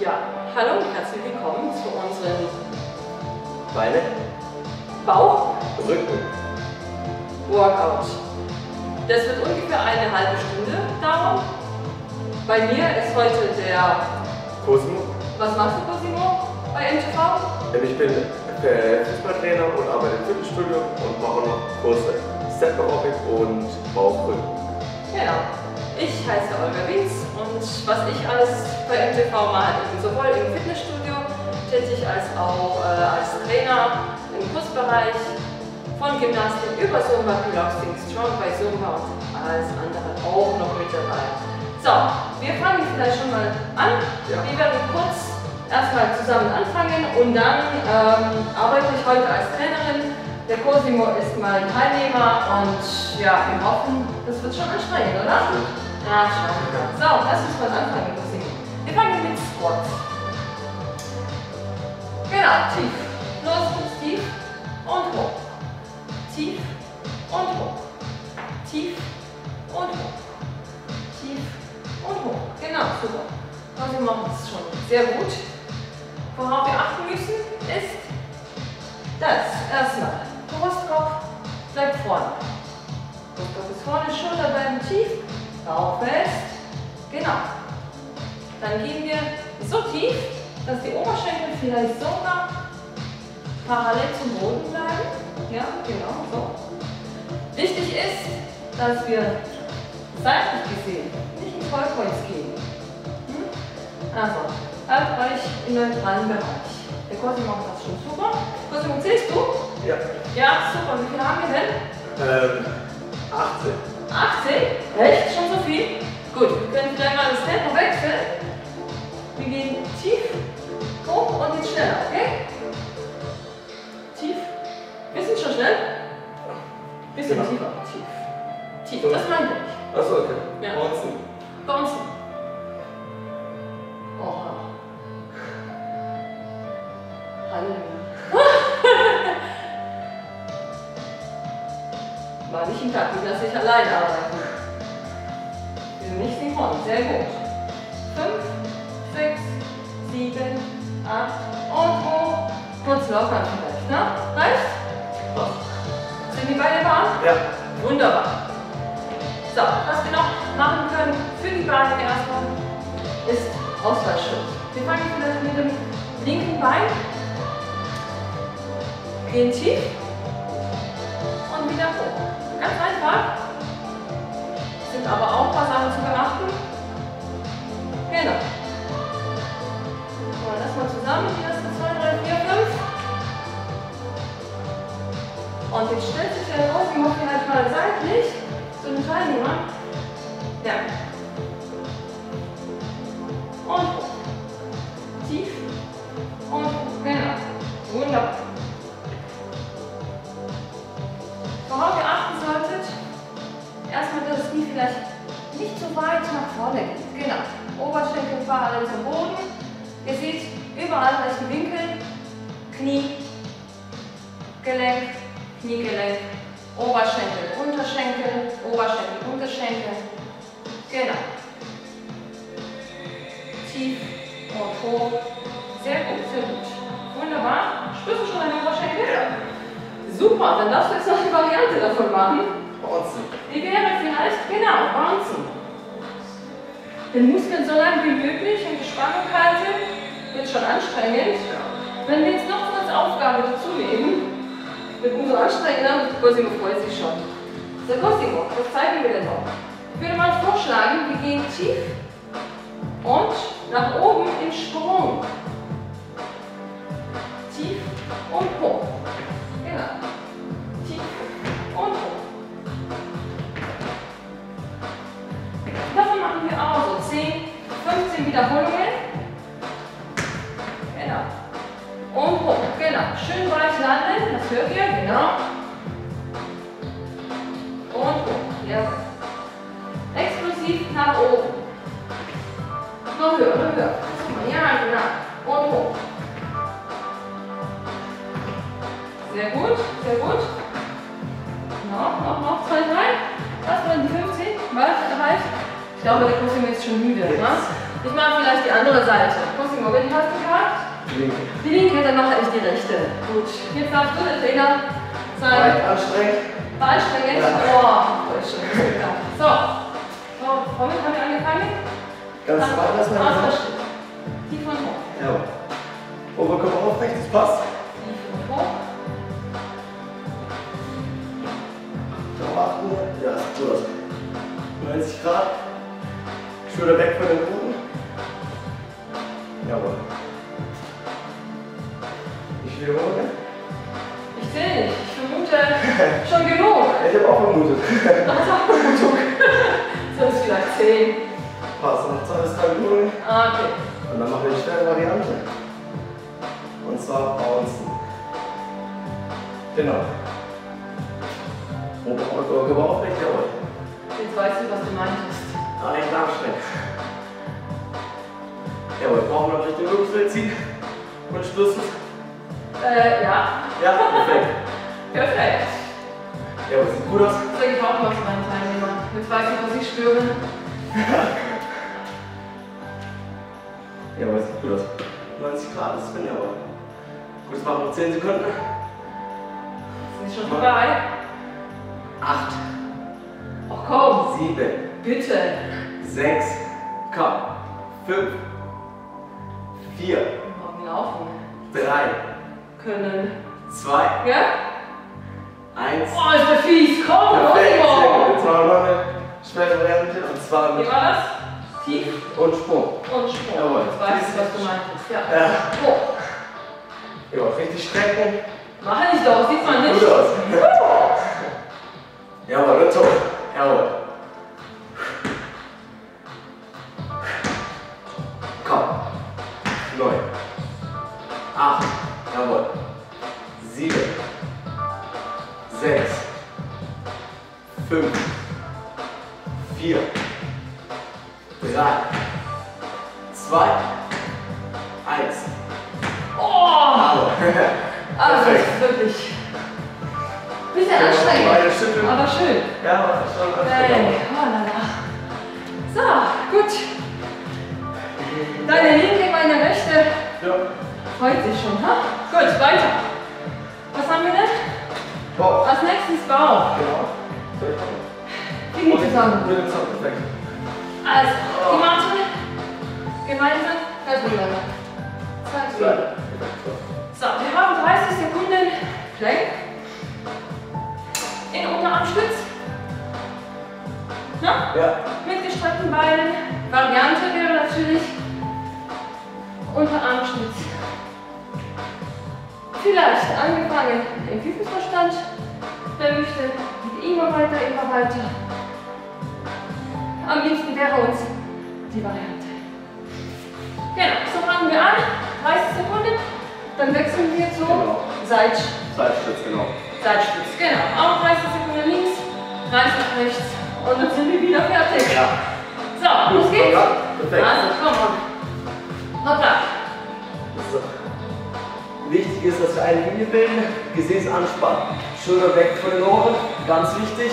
Ja, hallo und herzlich willkommen zu unserem Beine, Bauch Rücken. Workout. Das wird ungefähr eine halbe Stunde dauern. Bei mir ist heute der, Cosmo. was machst du Cosimo bei MTV? Ähm, Ich bin äh, Fußballtrainer und arbeite im Fitnessstudio und mache noch Kurse Step Aerobic und Bauchrücken. Genau. Ich heiße Olga Wiens und was ich alles bei MTV mache, ich bin sowohl im Fitnessstudio tätig als auch äh, als Trainer im Kursbereich von Gymnastik über Zumba, Piloxing, Strong bei Zumba und alles andere auch noch mit dabei. So, wir fangen vielleicht schon mal an. Ja. Wir werden kurz erstmal zusammen anfangen und dann ähm, arbeite ich heute als Trainerin. Der Cosimo ist mein Teilnehmer und ja, wir hoffen, das wird schon anstrengend, oder? So, lass uns mal anfangen, Cosimo. Wir fangen mit Squats. Genau, tief. Los, geht's, tief und hoch. Tief und hoch. Tief und hoch. Tief und hoch. Genau, super. Und wir machen es schon sehr gut. Worauf wir achten müssen, ist das. Erstmal, Brustkopf bleibt vorne. Brustkopf ist vorne, Schulter bleiben tief, Bauch fest. Genau. Dann gehen wir so tief, dass die Oberschenkel vielleicht sogar parallel zum Boden bleiben. Ja, genau, so. Wichtig ist, dass wir seitlich gesehen nicht ins Vollkreuz gehen. Hm? Also, haltet euch im neutralen Bereich. Der Cosimo macht das schon super. Cosimo, zählst du? Ja. Ja, super. Wie viele haben wir denn? Ähm, 18. 18? Echt? Schon so viel? Gut, wir können vielleicht mal das Tempo wechseln. Wir gehen tief, hoch und jetzt schneller, okay? Tief. Wir sind schon schnell. Bisschen Genau. tiefer. Tief. Tief. Das meinte ich. Achso, okay. Ja. Bouncen. Bouncen. War nicht im Takt, ich lasse ich allein arbeiten. Wir sind nicht synchron, sehr gut. Fünf, sechs, sieben, acht und hoch. Kurz lockern vielleicht, ne? Reicht? Sind die Beine warm? Ja. Wunderbar. So, was wir noch machen können für die Beine erstmal ist Ausfallschritt. Wir fangen vielleicht mit dem linken Bein, gehen tief Einfach. Sind aber auch ein paar Sachen zu beachten. Und hoch. Sehr gut, sehr gut. Wunderbar. Spürst du schon deine Oberschenkel? Super, dann darfst du jetzt noch eine Variante davon machen. Bouncen. Die wäre vielleicht, genau, Bouncen. Den Muskeln so lange wie möglich und die Spannung halten. Wird schon anstrengend. Wenn wir jetzt noch so als Aufgabe dazu nehmen, wird umso anstrengender und Cosimo freut sich schon. So, Cosimo, was zeigen wir denn noch? Ich würde mal vorschlagen, wir gehen tief und nach oben im Sprung. Tief und hoch. Genau. Tief und hoch. Davon machen wir auch so 10, 15 Wiederholungen. Genau. Und hoch. Genau. Schön weich landen. Das hört ihr. Genau. Höher, höher. Ja, genau. Und hoch. Sehr gut, sehr gut. Noch, noch, noch, zwei, drei. Das waren die 15. Was reicht? Ich glaube, der Cosimo ist schon müde. Ne? Ich mache vielleicht die andere Seite. Cosimo, welche hast du gehabt? Linke. Die linke, dann mache ich die rechte. Gut. Jetzt darfst du der Trainer sein. Weit anstrengend. Anstrengend. Ja. Oh, voll schön. So. So, womit haben wir angefangen? Aus der das. Schritt. Tief und hoch. Ja. Oberkörper aufrecht, das passt. Tief und hoch. Darauf achten. Ja, gut aus. 90 Grad. Schulter weg von den Boden. Jawohl. Ich wiederhole. Ich sehe nicht. Ich vermute schon genug. Ich habe auch vermutet. Das ist auch Vermutung. Sind es vielleicht 10? Noch drei Wiederholungen. Ah, okay. Und dann machen wir die schnelle Variante. Und zwar bouncen. Genau. Oberkörper aufrecht, jawohl. Jetzt weißt du, was du meintest. Ah, nicht anstrengen. Jawohl, brauchen wir noch Richtung Wirbelsäule ziehen. Und Schluss. Äh, ja. Ja, perfekt. Perfekt. Jawohl, sieht gut aus. Das sage ich auch immer zu meinen Teilnehmern. Jetzt weiß ich, was ich spüre. Jawohl, sieht gut aus. 90 Grad, das bin ich aber. Gut, das machen wir noch 10 Sekunden. Sind schon vorbei? 8, Ach komm, 7, bitte. 6, komm. 5, 4, Morgen laufen 3, können. 2, Ja? 1. Oh, ist der fies. Komm, Perfekt, sehr gut. Jetzt machen wir noch eine schwere Variante und zwar Wie mit war das? Tief und Sprung. und Sprung. Jawohl. Jetzt weißt du, was du meintest. Ja. Ja. Hoch. Jawohl, richtig strecken. Mach ich doch, sieht man nicht. Gut aus. Jawohl, und hoch. Jawohl. Komm. Neun. Acht. Jawohl. Sieben. Sechs. Fünf. Schütteln. Aber schön. Ja, war schon Hey, anstrengend. oh la la. So, gut. Deine linke, meine rechte. Ja. Freut sich schon, ha? Gut, weiter. Was haben wir denn? Boah. Als nächstes Bauch. Genau. Die Mitte zusammen. Mit dem Sound, perfekt. Also, die Matte. Gemeinsam. Ganz miteinander. Unterarmstütz. Na? Ja. Mit gestreckten Beinen. Variante wäre natürlich Unterarmstütz. Vielleicht angefangen im Kieferverstand. Wer möchte, geht immer weiter, immer weiter. Am liebsten wäre uns die Variante. Genau, so fangen wir an. 30 Sekunden. Dann wechseln wir zu Genau. Seit, Seitstütz, genau. Seitstütz. Genau, auch 30 Sekunden links, 30 rechts. Und dann sind wir wieder fertig. Ja. So, los geht's. Ja, perfekt. Also, komm on. Hoppla. So. Wichtig ist, dass wir eine Linie bilden, Gesäß anspannen, Schulter weg von den Ohren, ganz wichtig.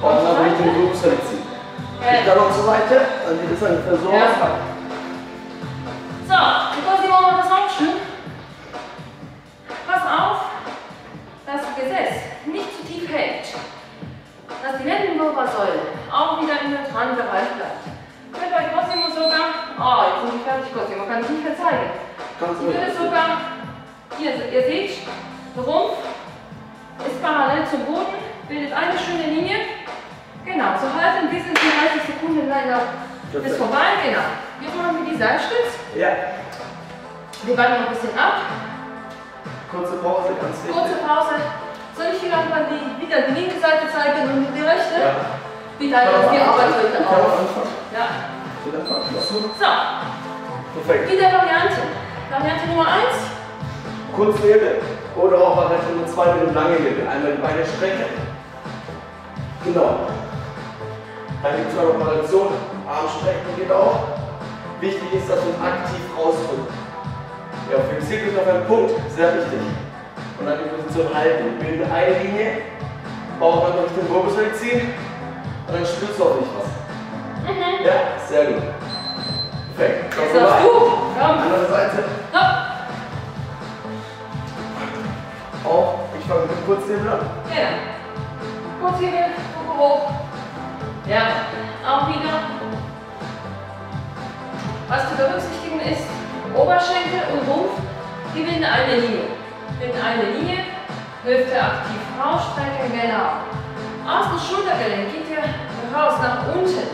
Und dann Richtung Wirbelsäule ziehen. Ich dann noch zur Seite, dann sieht es ungefähr so Ja. So, und Cosimo macht das auch schön. Pass auf, dass das Gesäß nicht zu tief hängt. Dass die Lendenwirbelsäule auch wieder im neutralen Bereich bleibt. Wird bei Cosimo sogar, oh, jetzt sind die fertig, Cosimo, kann ich nicht mehr zeigen. Ich würde sogar, hier, ihr seht, der Rumpf ist parallel zum Boden, bildet eine schöne Linie. Genau, so halten diese 30 Sekunden leider bis vorbei. Genau. Jetzt machen wir die Seilstütz. Ja. Wir warten noch ein bisschen ab. Kurze Pause, ganz wichtig. Kurze Pause. Soll ich vielleicht mal die, wieder die linke Seite zeigen und die rechte? Ja. Wie teilen wir die Arbeit heute auf? Ja. So, Perfekt. wieder Variante. Variante Nummer 1. Kurze Hebel. Oder auch Variante Nummer 2 mit dem langen Hebel. Einmal die Beine strecken. Genau. Dann gibt es noch eine Variation. Armstrecken geht auch. Wichtig ist, dass wir uns aktiv rausdrücken. Ja, fixiert euch auf einen Punkt. Sehr wichtig. Und dann die Position halten. Wir bilden eine Linie. Bauch dann Richtung Wirbelsäule ziehen. Und dann spürst du auch nicht was. Ja, sehr gut. Perfekt. Jetzt darfst du. Komm. Andere Seite. Hopp. Auch. Ich fange mit dem Kurzhebel an. Genau. Kurzhebel, Kuppe hoch. Ja, auch wieder. Was zu berücksichtigen ist, Oberschenkel und Rumpf gewinnen eine Linie. Bilden eine Linie, Hüfte aktiv rausstrecken, genau. Außen Schultergelenk geht hier raus nach unten.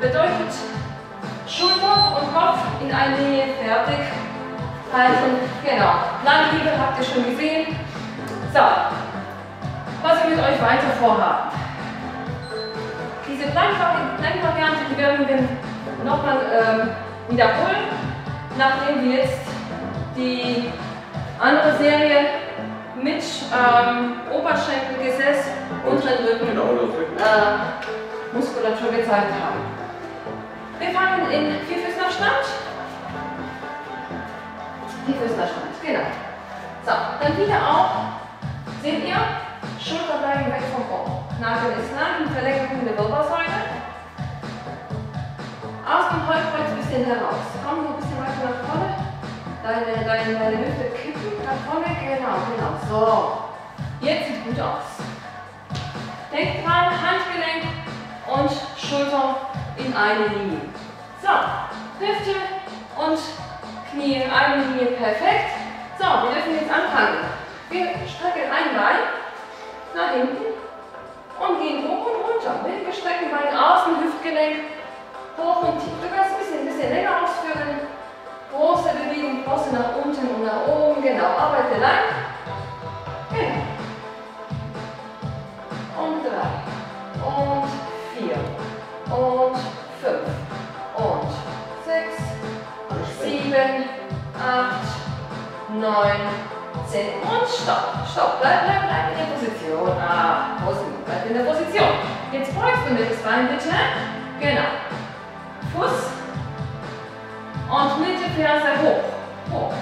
Bedeutet Schulter und Kopf in eine Linie fertig halten. Genau. Langhiebe habt ihr schon gesehen. So, was wir mit euch weiter vorhaben. Diese Plankvariante, die werden wir nochmal ähm, wiederholen, nachdem wir jetzt die andere Serie mit ähm, Oberschenkel, Gesäß, unteren Rücken, Genau, äh, Muskulatur gezeigt haben. Wir fangen in Vierfüßlerstand. Vierfüßlerstand, genau. So, dann wieder auch, seht ihr, Schulter bleiben weg vom Ohr. Nagel ist lang, Verlängerung der Wirbelsäule. Aus dem Heulkreuz ein bisschen heraus. Komm so ein bisschen weiter nach vorne. Deine, deine, deine Hüfte nach vorne. Genau, genau. So. Jetzt sieht gut aus. Denk dran, Handgelenk und Schulter in eine Linie. So, Hüfte und Knie in eine Linie, perfekt. So, wir dürfen jetzt anfangen. Wir strecken ein Bein nach hinten und gehen hoch und runter. Mit gestreckten Beinen außen, Hüftgelenk, hoch und tief. Du kannst ein bisschen, ein bisschen länger ausführen. Große Bewegung, Brust nach unten und nach oben. Genau, arbeite lang. Genau. Und drei. Und vier. Und fünf. Und sechs. Sieben. Acht. Neun. Zehn. Und stopp. Stopp. Bleib, bleib, bleib in der Position. Ah, Posen. Bleib in der Position. Jetzt beugst du mit das Bein bitte. Genau. Fuß. Und mit der Ferse hoch. Hoch.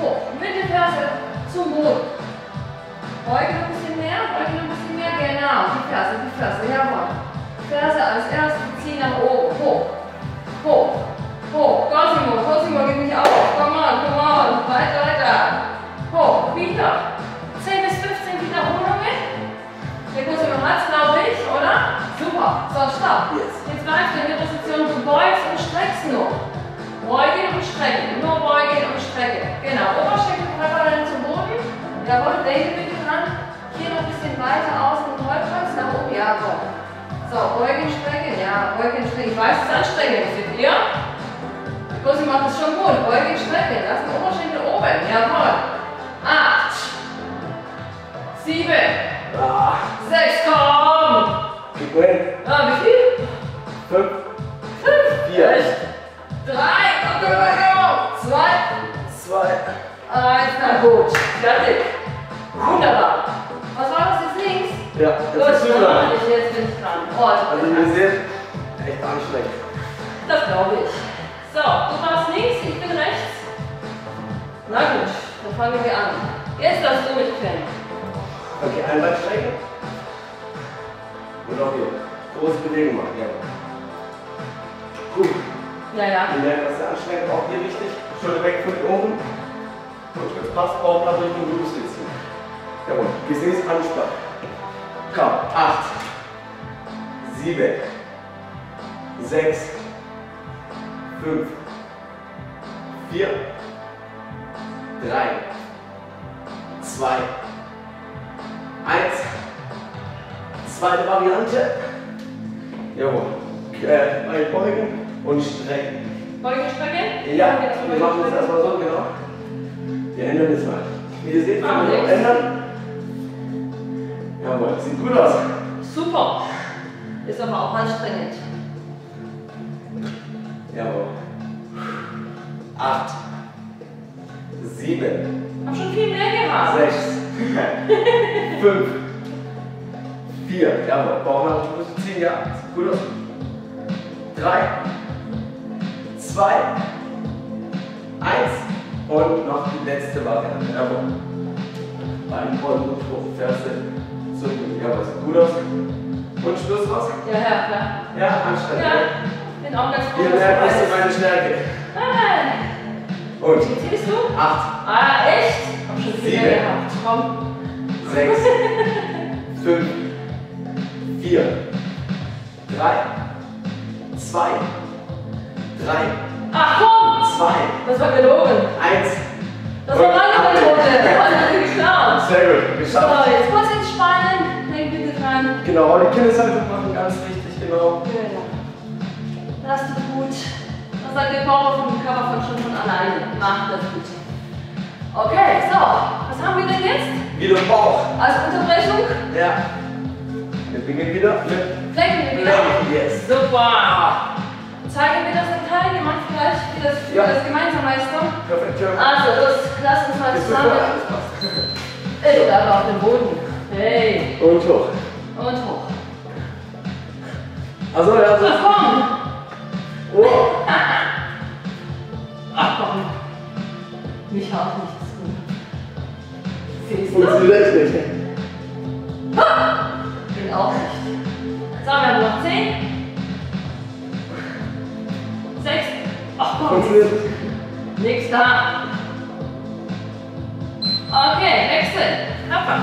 Hoch. Mit der Ferse zum Boden. Beuge noch ein bisschen mehr, beuge ein bisschen mehr, genau, die Ferse, die Ferse, jawohl. Ferse als erstes, zieh nach oben, hoch, hoch, hoch, Cosimo, Cosimo, gib mich auf, come on, come on, weiter, weiter, hoch, wieder, weiß, es ist anstrengend. Seht ihr? Kursi macht es schon gut. Beugen, strecken. Lass den Oberschenkel oben. Jawohl. Acht. Sieben. Sechs. Komm. hin. Ah, wie viel? Fünf, Fünf. Vier. Echt? Drei. Komm, komm. Zwei. zwei. Eins. Na gut. Fertig. Wunderbar. Was war das jetzt links? Ja, Gut, das ist dann super. mach ich jetzt bin ich dran. Oh, ich Also dran. sehen, echt anstrengend. Das glaube ich. So, du warst links, ich bin rechts. Na gut, dann fangen wir an. Jetzt darfst du mich kennen. Okay, einmal strecken. Und auch hier. Große Bewegung machen, ja. Gut. Ja, ja. Wir merken, das ist anstrengend, auch hier wichtig. Schulter weg von den Ohren. Und das passt auch nach Richtung Brustsitzen. Jawohl, Gesäß anspannen. Komm, acht, sieben, sechs, fünf, vier, drei, zwei, eins. Zweite Variante. Jawohl. Äh, einbeugen und strecken. Beugen, strecken? Ja, wir machen das beugen, erstmal so, genau. Wir ändern das mal. Wie ihr seht, Ah, können wir noch links. ändern. Jawohl, sieht gut aus. Super. Ist aber auch anstrengend. Jawohl. Acht. Sieben. Hab schon viel mehr gehabt. Sechs. Fünf. Vier. Jawohl. Bauch nach unten ziehen, ja. Gut aus. Drei. Zwei. Eins. Und noch die letzte Variante. Jawohl. Beinbeugen und hoch. Ferse. Zurück. Jawohl. Sieht gut aus. Und Schluss raus. Ja, ja, klar. Ja, anstrengend. Ja, in auch ganz Ihr merkt, das ist meine Stärke. Ah. Und Wie zählst du? acht, Ah, echt? Hab schon viel Sieben. mehr gehabt. Komm. sechs, fünf, vier, drei, zwei, drei, Ach komm! zwei, Das war gelogen. eins. Das war meine. Methode. Das hat geklaut. Sehr gut, So, geschafft. jetzt kurz entspannen. Denk bitte dran. Genau, die Kindeshaltung machen, ganz wichtig, genau. Genau. Das tut gut. Das sagt der Körper vom Körper von schon von alleine. Macht das gut. Okay, so. Was haben wir denn jetzt? Wieder im Bauch. Als Unterbrechung? Ja. Wir beginnen wieder mit Flecken wir wieder. Plank, yes. Super. Zeigen wir das in Teilnehmern vielleicht, wie das, wie Ja. wir das gemeinsam meistern. Perfekt, ja. Also, los, lass uns mal zusammen. Ich bleibe auf dem Boden. Hey. Und hoch. Und hoch. Also, ja, so. Ach komm. Oh. Ach komm. Mich auch nicht zu. Siehst Und du? zuletzt nicht. Bin auch nicht. So, wir haben noch 10. 6. Ach komm. Zuletzt. Nix da. Okay, wechseln. Hoppa.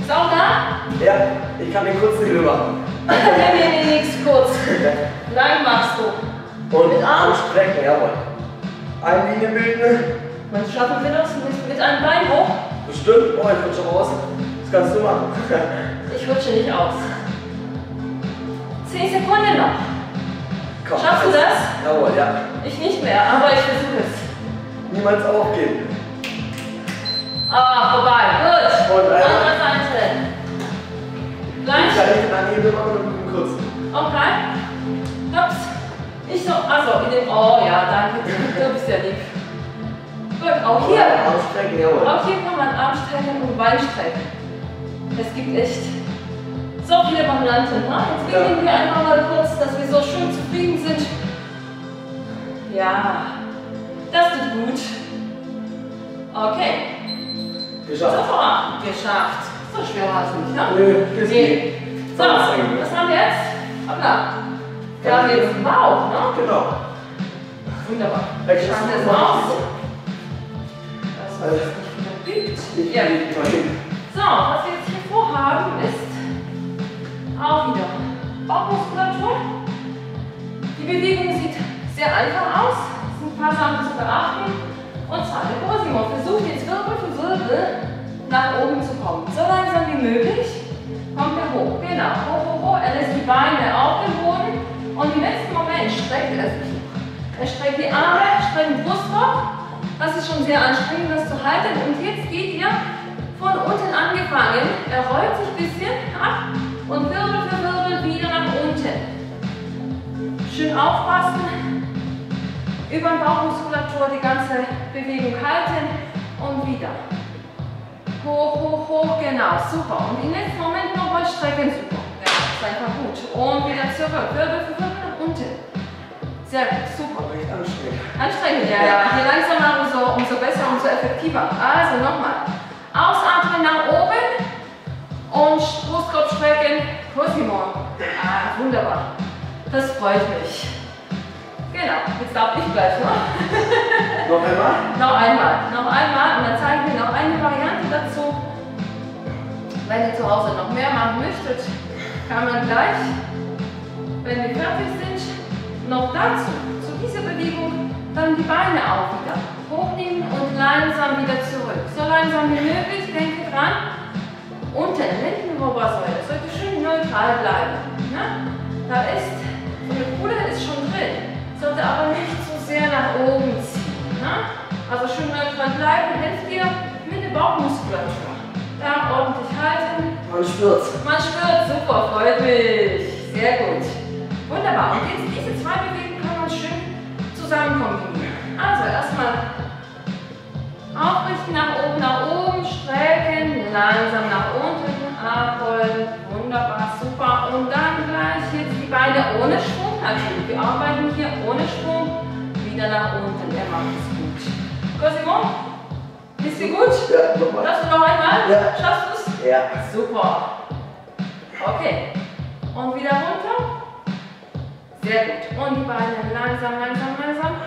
Ist auch da? Ja, ich kann den kurzen machen. nee, nee, nee, nix kurz. Lang machst du. Und Mit Arm? strecken, jawohl. Eine Linie bilden. Meinst du, schaffen wir das? Mit, mit einem Bein hoch? Bestimmt. Oh, ich rutsche raus. Das kannst du machen. Ich rutsche nicht aus. 10 Sekunden noch. Komm, Schaffst du das? Jawohl, ja. Ich nicht mehr, aber ich versuche es. Niemals aufgeben. Ah, vorbei. Gut. Und einmal. Andere Seite. Ich Gleich. kann nicht Hebel machen und kurzen. Okay. Ups. Ich so, also in dem, oh ja, danke, du bist ja lieb. Gut, auch hier. Auch hier kann man Arm strecken und Bein strecken. Es gibt echt so viele Varianten. Ne? Jetzt Ja. beginnen wir einfach mal kurz, dass wir so schön zufrieden sind. Ja, das tut gut. Okay, Geschafft. super, geschafft. So schwer war es nicht, ne? Nö, Nee. So, was haben wir jetzt? Hoppla. Wir haben jetzt einen Bauch, ne? Genau. Wunderbar. Schauen wir es machen? aus. Das Also. Ich Ja. So, was wir jetzt hier vorhaben ist auch wieder Bauchmuskulatur. Die Bewegung sieht sehr einfach aus. Es sind ein paar Sachen zu beachten. Und zwar der Cosimo versucht jetzt Wirbel Den Brustkorb. Das ist schon sehr anstrengend, das zu halten. Und jetzt geht ihr von unten angefangen. Er rollt sich ein bisschen ab und Wirbel für Wirbel wieder nach unten. Schön aufpassen. Über die Bauchmuskulatur die ganze Bewegung halten und wieder. Hoch, hoch, hoch, genau, super. Und im letzten Moment nochmal strecken, super. Ja, ist einfach gut. Und wieder zurück, Wirbel für Wirbel nach unten. Sehr gut, super. Anstrengend. Anstrengend, ja, ja. Je langsamer, umso, umso besser, umso effektiver. Also nochmal. Ausatmen nach oben und Brustkorb strecken. Cosimo. Ah, wunderbar. Das freut mich. Genau, jetzt darf ich gleich noch. Noch einmal? Noch einmal, noch einmal und dann zeigen wir noch eine Variante dazu. Wenn ihr zu Hause noch mehr machen möchtet, kann man gleich, wenn wir fertig sind, noch dazu, Bewegung, dann die Beine auch wieder hochnehmen und langsam wieder zurück. So langsam wie möglich, denke dran, unten, Lendenwirbelsäule, sollte schön neutral bleiben. Ne? Da ist, so eine ist schon drin, sollte aber nicht zu sehr nach oben ziehen. Ne? Also schön neutral bleiben, hilft dir mit der Bauchmuskulatur. Da ordentlich halten. Man spürt's. Man spürt, super, freut mich. Sehr gut. Wunderbar. Und jetzt diese zwei Bewegungen zusammen kombinieren. Also erstmal aufrichten, nach oben, nach oben, strecken, langsam nach unten, abrollen. Wunderbar, super. Und dann gleich jetzt die Beine ohne Schwung. Also wir arbeiten hier ohne Schwung. Wieder nach unten. Er macht es gut. Cosimo, ist dir gut? Ja, nochmal. Schaffst du noch einmal? Ja. Schaffst du es? Ja. Super. Okay. Und wieder runter. Sehr gut. Und die Beine langsam, langsam, langsam.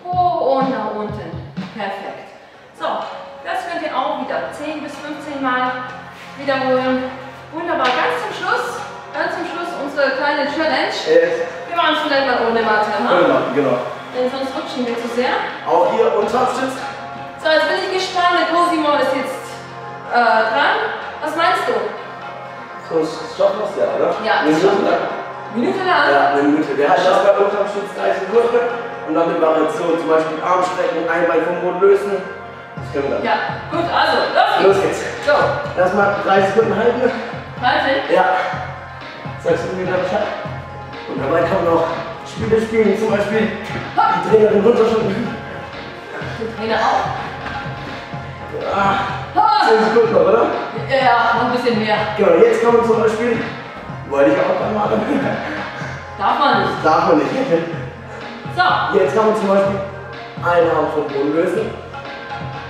Oh, und nach unten. Perfekt. So, das könnt ihr auch wieder 10 bis 15 Mal wiederholen. Wunderbar. Ganz zum Schluss, ganz zum Schluss unsere kleine Challenge. Yes. Wir machen es vielleicht mal ohne Matte, ne? Genau, genau. denn sonst rutschen wir zu sehr. Auch hier Unterstütz. So, jetzt bin ich gespannt. Der Cosimo ist jetzt äh, dran. Was meinst du? So schaffen wir es ja, oder? Ja, das schaffen wir. Minute lang? Ja, eine Minute. Wir halten das bei Unterstütz 30 Sekunden und dann mit Variation, zum Beispiel Arm strecken, ein Bein vom Boden lösen. Das können wir dann. Ja, gut, also, los Los geht's. geht's. So, Erstmal 30 Sekunden halten. halten. Ja. Sagst du mir dann Bescheid? Und dabei kann man auch Spiele spielen, zum Beispiel die Trainerin runterschütten. Der Trainer auch. Ah, Ha! 10 Sekunden noch, oder? Ja, noch ein bisschen mehr. Genau, jetzt kommen wir zum Beispiel, wollte ich auch einmal machen. Darf man nicht. Darf man nicht. So, Jetzt kann man zum Beispiel einen Arm vom Boden lösen.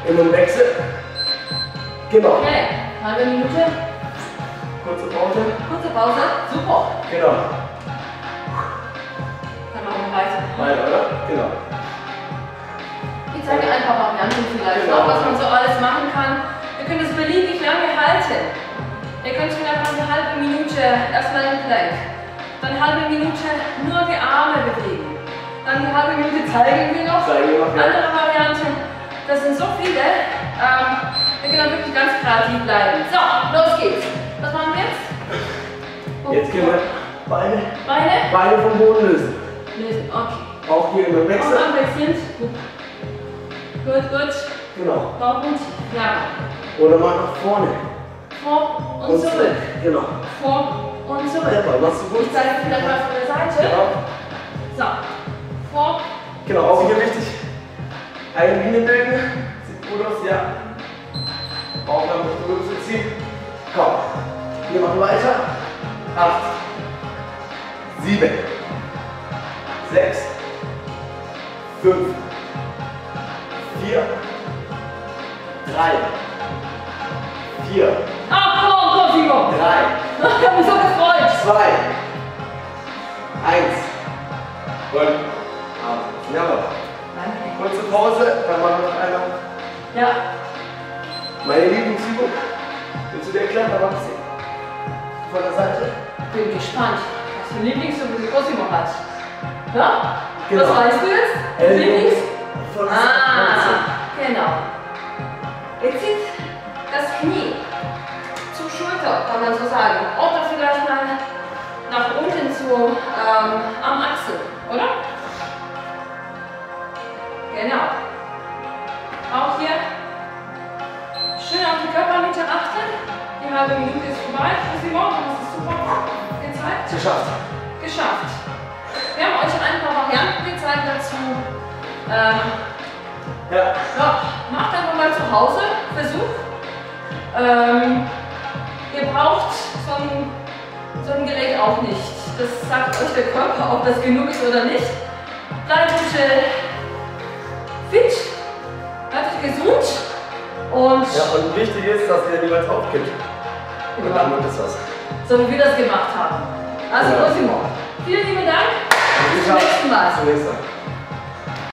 Im Wechsel. Genau. okay. Halbe Minute. Kurze Pause. Kurze Pause. Super. Genau. Dann machen wir weiter. Weiter, oder? Genau. Ich zeige ein paar Varianten vielleicht Genau. noch, was man so alles machen kann. Ihr könnt es beliebig lange halten. Ihr könnt vielleicht mal eine halbe Minute erstmal im Plank. Dann eine halbe Minute nur die Arme bewegen. Dann die halbe Minute zeigen wir noch. Zeigen wir noch, ja. Andere Varianten. Das sind so viele. Ähm, wir können wirklich ganz kreativ bleiben. So, los geht's. Was machen wir jetzt? Oh, Jetzt gehen wir Beine, Beine Beine vom Boden lösen. lösen. Okay. Auch hier im Und Wechsel. abwechselnd. Gut, gut. gut. Genau. Bauch und ja. Oder mal nach vorne. Vor und zurück. Genau. Vor und zurück. Ja. Ich zeige vielleicht mal von der Seite. Genau. So. Vor. Genau, auch hier wichtig. Eine Linie bilden. Sieht gut aus, ja. Aufnahme zurückzuziehen. Komm. Wir machen weiter. Acht. Sieben. Sechs. Fünf. Vier. Drei. Vier. Ach komm, Cosimo. Drei. Ich hab mich so gefreut. Zwei. Eins. Und. Ah, jawohl. Danke. Kurze Pause, dann machen wir noch einmal Ja. meine Lieblingsübung. Willst du dir erklären, aber was Von der Seite? Bin gespannt, was für Lieblingsübung Cosimo hat. Ja? Genau. Was weißt du jetzt? Ellbogen Lieblings? Von der Ah, Seite. genau. Jetzt zieht das Knie Schulter, kann man so sagen. Oder vielleicht mal nach unten zu, ähm, am Achsel, oder? Genau. Auch hier schön auf die Körpermitte achten. Die halbe Minute ist vorbei. Simon, du hast es super gezeigt. Geschafft. Geschafft. Wir haben euch ein paar Varianten gezeigt dazu. Ähm, Ja. ja, macht einfach mal zu Hause Versuch. Ähm, ihr braucht so ein, so ein Gerät auch nicht. Das sagt euch der Körper, ob das genug ist oder nicht. Bleibt bitte fit, bleibt gesund und Ja, und wichtig ist, dass ihr niemals aufkippt. Und dann wird es was. so wie wir das gemacht haben. Also Ja. Cosimo, vielen lieben Dank. Bis zum nächsten Mal. zum nächsten Mal.